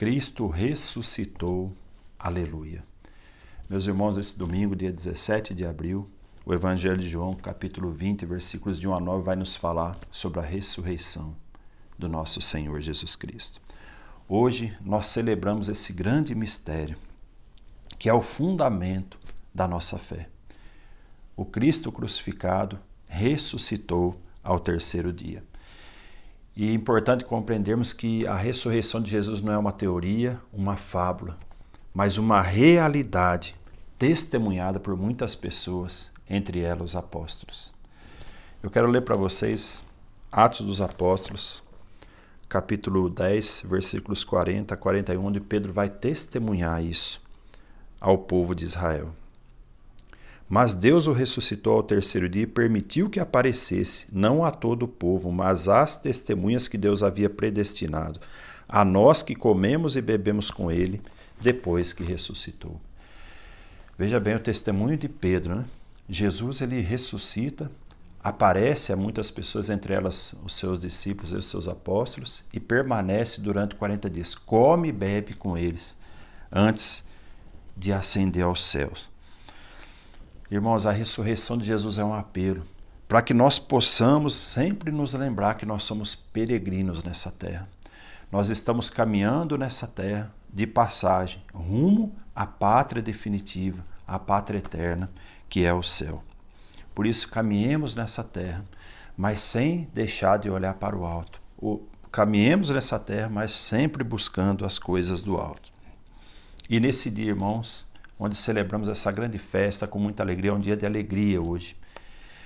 Cristo ressuscitou. Aleluia. Meus irmãos, esse domingo, dia 17 de abril, o Evangelho de João, capítulo 20, versículos de 1 a 9, vai nos falar sobre a ressurreição do nosso Senhor Jesus Cristo. Hoje nós celebramos esse grande mistério, que é o fundamento da nossa fé. O Cristo crucificado ressuscitou ao terceiro dia. E é importante compreendermos que a ressurreição de Jesus não é uma teoria, uma fábula, mas uma realidade testemunhada por muitas pessoas, entre elas os apóstolos. Eu quero ler para vocês Atos dos Apóstolos, capítulo 10, versículos 40 a 41, onde Pedro vai testemunhar isso ao povo de Israel. Mas Deus o ressuscitou ao terceiro dia e permitiu que aparecesse, não a todo o povo, mas às testemunhas que Deus havia predestinado, a nós que comemos e bebemos com ele, depois que ressuscitou. Veja bem o testemunho de Pedro, né? Jesus ele ressuscita, aparece a muitas pessoas, entre elas os seus discípulos e os seus apóstolos, e permanece durante 40 dias, come e bebe com eles, antes de ascender aos céus. Irmãos, a ressurreição de Jesus é um apelo para que nós possamos sempre nos lembrar que nós somos peregrinos nessa terra. Nós estamos caminhando nessa terra de passagem, rumo à pátria definitiva, à pátria eterna, que é o céu. Por isso, caminhemos nessa terra, mas sem deixar de olhar para o alto. O, caminhemos nessa terra, mas sempre buscando as coisas do alto. E nesse dia, irmãos, onde celebramos essa grande festa com muita alegria, é um dia de alegria hoje.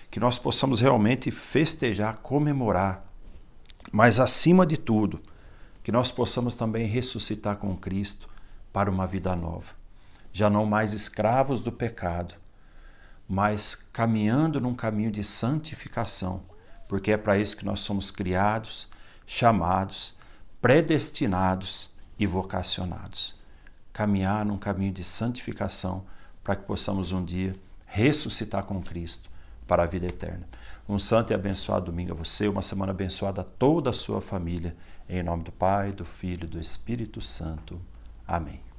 Que nós possamos realmente festejar, comemorar, mas acima de tudo, que nós possamos também ressuscitar com Cristo para uma vida nova. Já não mais escravos do pecado, mas caminhando num caminho de santificação, porque é para isso que nós somos criados, chamados, predestinados e vocacionados caminhar num caminho de santificação para que possamos um dia ressuscitar com Cristo para a vida eterna. Um santo e abençoado domingo a você, uma semana abençoada a toda a sua família. Em nome do Pai, do Filho e do Espírito Santo. Amém.